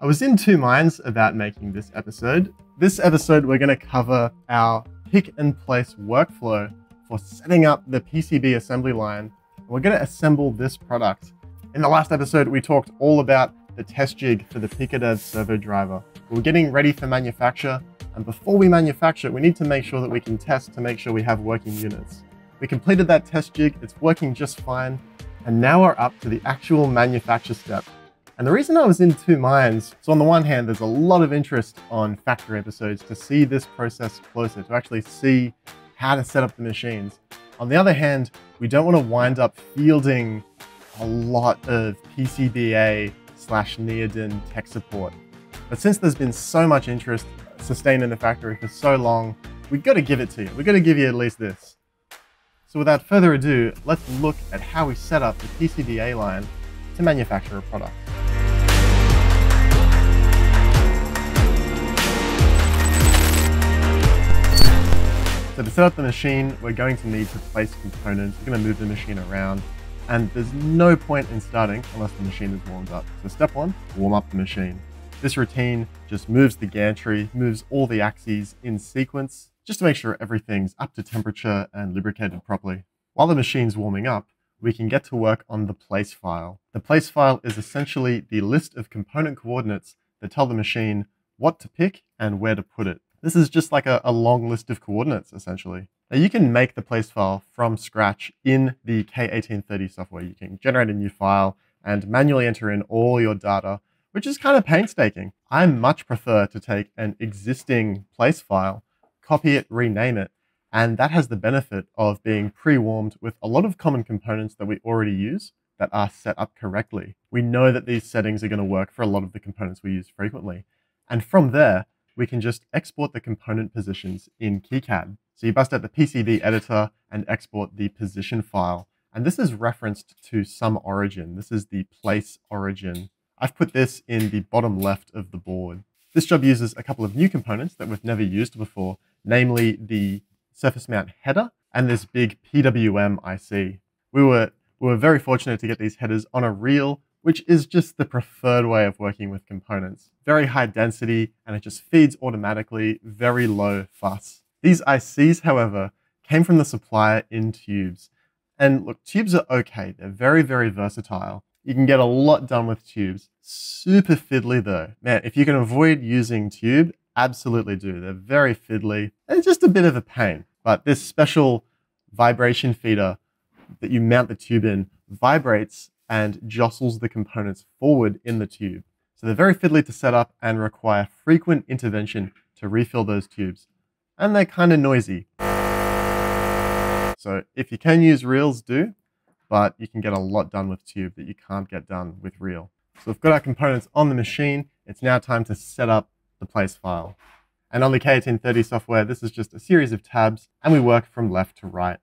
I was in two minds about making this episode. This episode, we're going to cover our pick and place workflow for setting up the PCB assembly line. We're going to assemble this product. In the last episode, we talked all about the test jig for the PiicoDev servo driver. We're getting ready for manufacture, and before we manufacture, we need to make sure that we can test to make sure we have working units. We completed that test jig, it's working just fine, and now we're up to the actual manufacture step. And the reason I was in two minds, so on the one hand, there's a lot of interest on factory episodes to see this process closer, to actually see how to set up the machines. On the other hand, we don't want to wind up fielding a lot of PCBA slash Neoden tech support. But since there's been so much interest sustained in the factory for so long, we've got to give it to you. We've got to give you at least this. So without further ado, let's look at how we set up the PCBA line to manufacture a product. So to set up the machine, we're going to need to place components. We're going to move the machine around and there's no point in starting unless the machine is warmed up. So step one, warm up the machine. This routine just moves the gantry, moves all the axes in sequence, just to make sure everything's up to temperature and lubricated properly. While the machine's warming up, we can get to work on the place file. The place file is essentially the list of component coordinates that tell the machine what to pick and where to put it. This is just like a, a, long list of coordinates, essentially. Now you can make the place file from scratch in the K1830 software. You can generate a new file and manually enter in all your data, which is kind of painstaking. I much prefer to take an existing place file, copy it, rename it, and that has the benefit of being pre-warmed with a lot of common components that we already use that are set up correctly. We know that these settings are going to work for a lot of the components we use frequently. And from there, we can just export the component positions in KiCad. So you bust out the PCB editor and export the position file. And this is referenced to some origin. This is the place origin. I've put this in the bottom left of the board. This job uses a couple of new components that we've never used before, namely the surface mount header and this big PWM IC. We were, we were very fortunate to get these headers on a reel which is just the preferred way of working with components. Very high density, and it just feeds automatically, very low fuss. These ICs, however, came from the supplier in tubes. And look, tubes are okay. They're very, very versatile. You can get a lot done with tubes. Super fiddly though. Man, if you can avoid using tube, absolutely do. They're very fiddly and just a bit of a pain. But this special vibration feeder that you mount the tube in vibrates and jostles the components forward in the tube. So they're very fiddly to set up and require frequent intervention to refill those tubes. And they're kind of noisy. So if you can use reels, do, but you can get a lot done with tube that you can't get done with reel. So we've got our components on the machine. It's now time to set up the place file. And on the K1830 software, this is just a series of tabs and we work from left to right.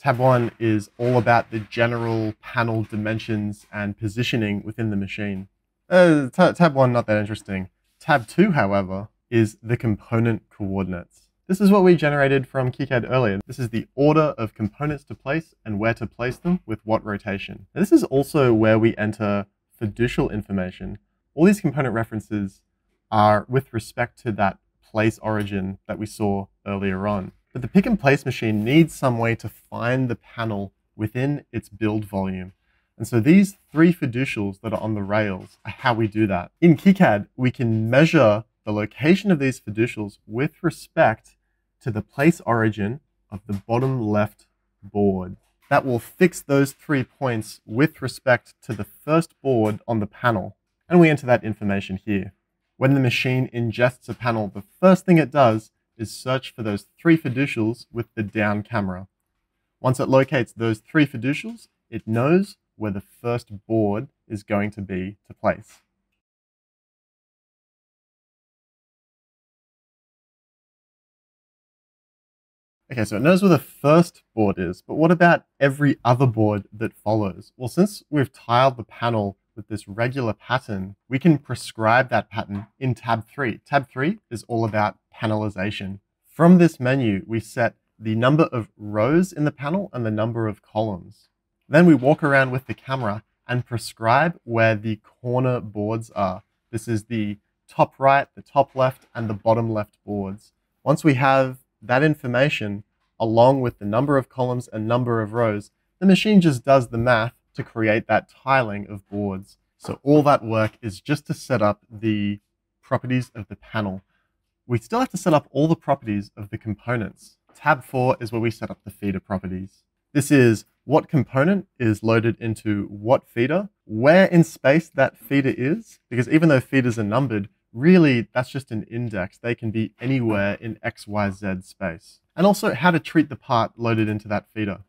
Tab 1 is all about the general panel dimensions and positioning within the machine. Uh, tab 1, not that interesting. Tab 2, however, is the component coordinates. This is what we generated from KiCad earlier. This is the order of components to place and where to place them with what rotation. Now, this is also where we enter fiducial information. All these component references are with respect to that place origin that we saw earlier on. But the pick and place machine needs some way to find the panel within its build volume. And so these three fiducials that are on the rails are how we do that. In KiCad, we can measure the location of these fiducials with respect to the place origin of the bottom left board. That will fix those three points with respect to the first board on the panel. And we enter that information here. When the machine ingests a panel, the first thing it does is search for those three fiducials with the down camera. Once it locates those three fiducials, it knows where the first board is going to be to place. Okay, so it knows where the first board is, but what about every other board that follows? Well, since we've tiled the panel this regular pattern, we can prescribe that pattern in tab 3. Tab 3 is all about panelization. From this menu, we set the number of rows in the panel and the number of columns. Then we walk around with the camera and prescribe where the corner boards are. This is the top right, the top left, and the bottom left boards. Once we have that information, along with the number of columns and number of rows, the machine just does the math to create that tiling of boards. So all that work is just to set up the properties of the panel. We still have to set up all the properties of the components. Tab 4 is where we set up the feeder properties. This is what component is loaded into what feeder, where in space that feeder is, because even though feeders are numbered, really that's just an index. They can be anywhere in X, Y, Z space. And also how to treat the part loaded into that feeder.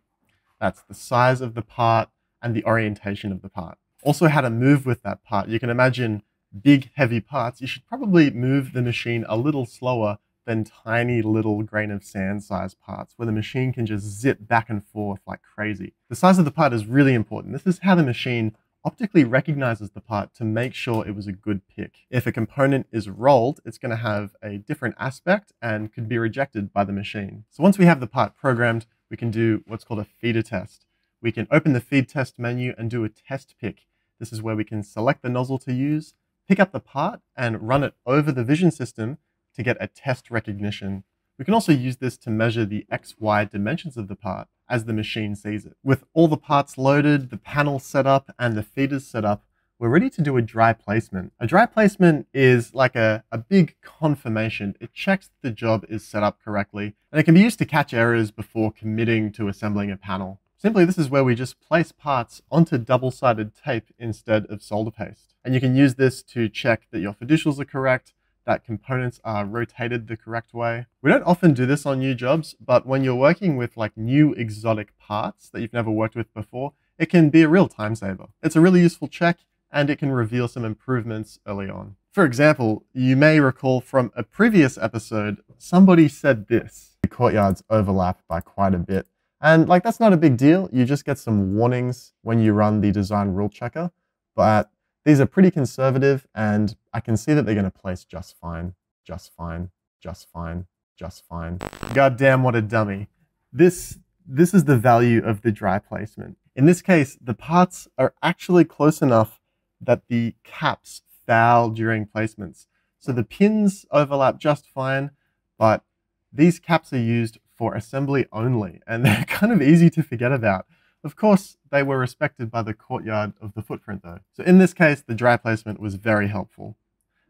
That's the size of the part and the orientation of the part. Also how to move with that part. You can imagine big, heavy parts. You should probably move the machine a little slower than tiny little grain of sand size parts where the machine can just zip back and forth like crazy. The size of the part is really important. This is how the machine optically recognizes the part to make sure it was a good pick. If a component is rolled, it's going to have a different aspect and could be rejected by the machine. So once we have the part programmed, we can do what's called a feeder test. We can open the feed test menu and do a test pick. This is where we can select the nozzle to use, pick up the part and run it over the vision system to get a test recognition. We can also use this to measure the XY dimensions of the part as the machine sees it. With all the parts loaded, the panel set up, and the feeders set up, we're ready to do a dry placement. A dry placement is like a, a big confirmation. It checks the job is set up correctly, and it can be used to catch errors before committing to assembling a panel. Simply, this is where we just place parts onto double-sided tape instead of solder paste. And you can use this to check that your fiducials are correct, that components are rotated the correct way. We don't often do this on new jobs, but when you're working with like new exotic parts that you've never worked with before, it can be a real time saver. It's a really useful check and it can reveal some improvements early on. For example, you may recall from a previous episode, somebody said this. The courtyards overlap by quite a bit. And like, that's not a big deal. You just get some warnings when you run the design rule checker. But these are pretty conservative and I can see that they're going to place just fine, just fine, just fine, just fine. God damn, what a dummy. This, this is the value of the dry placement. In this case, the parts are actually close enough that the caps foul during placements. So the pins overlap just fine, but these caps are used for assembly only, and they're kind of easy to forget about. Of course, they were respected by the courtyard of the footprint though. So in this case, the dry placement was very helpful.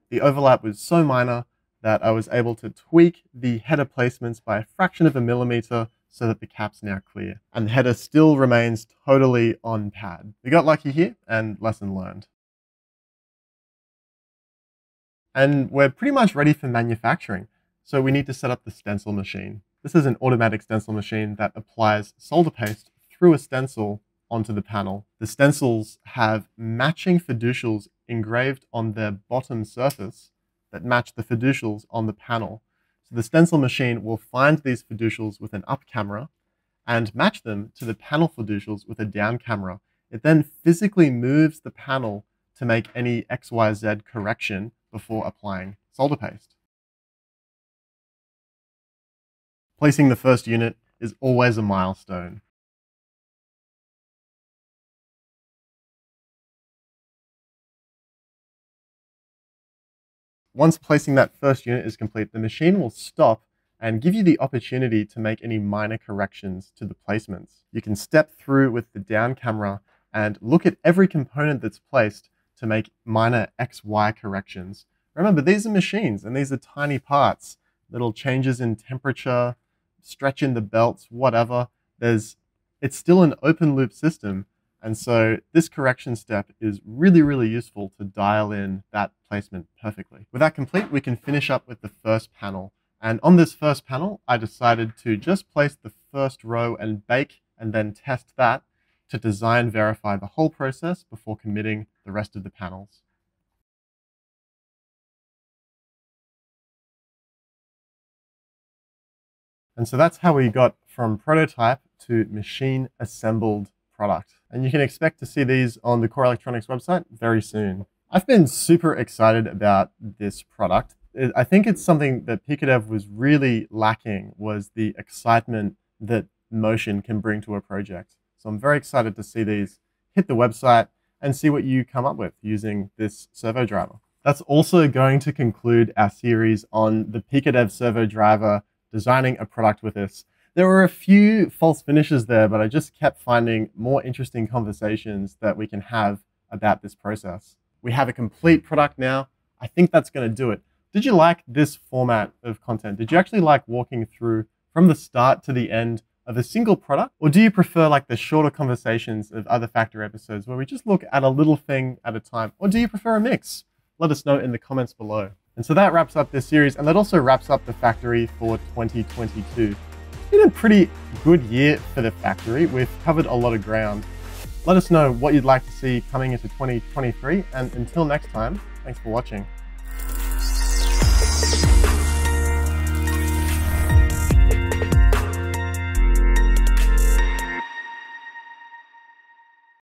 The overlap was so minor that I was able to tweak the header placements by a fraction of a millimeter so that the cap's now clear. And the header still remains totally on pad. We got lucky here and lesson learned. And we're pretty much ready for manufacturing. So we need to set up the stencil machine. This is an automatic stencil machine that applies solder paste through a stencil onto the panel. The stencils have matching fiducials engraved on their bottom surface that match the fiducials on the panel. So the stencil machine will find these fiducials with an up camera and match them to the panel fiducials with a down camera. It then physically moves the panel to make any XYZ correction before applying solder paste. Placing the first unit is always a milestone. Once placing that first unit is complete, the machine will stop and give you the opportunity to make any minor corrections to the placements. You can step through with the down camera and look at every component that's placed to make minor XY corrections. Remember, these are machines and these are tiny parts. Little changes in temperature, stretch in the belts, whatever. There's, it's still an open loop system and so this correction step is really, really useful to dial in that placement perfectly. With that complete, we can finish up with the first panel. And on this first panel, I decided to just place the first row and bake and then test that to design verify the whole process before committing the rest of the panels. And so that's how we got from prototype to machine assembled product. And you can expect to see these on the Core Electronics website very soon. I've been super excited about this product. I think it's something that PiicoDev was really lacking was the excitement that motion can bring to a project. So I'm very excited to see these hit the website and see what you come up with using this servo driver. That's also going to conclude our series on the PiicoDev servo driver designing a product with us. There were a few false finishes there, but I just kept finding more interesting conversations that we can have about this process. We have a complete product now. I think that's going to do it. Did you like this format of content? Did you actually like walking through from the start to the end of a single product? Or do you prefer like the shorter conversations of other factor episodes where we just look at a little thing at a time? Or do you prefer a mix? Let us know in the comments below. And so that wraps up this series, and that also wraps up the factory for 2022 It's been a pretty good year for the factory. We've covered a lot of ground. Let us know what you'd like to see coming into 2023. And until next time, thanks for watching.